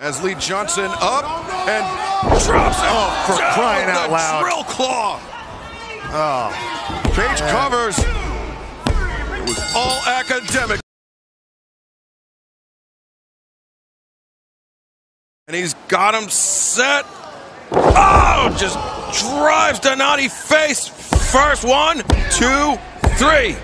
As Lee Johnson up and drops it. Oh, for crying out loud. Drill claw. Oh, Cage man. covers. It was all academic. And he's got him set. Oh, just drives Donati face. First one, two, three.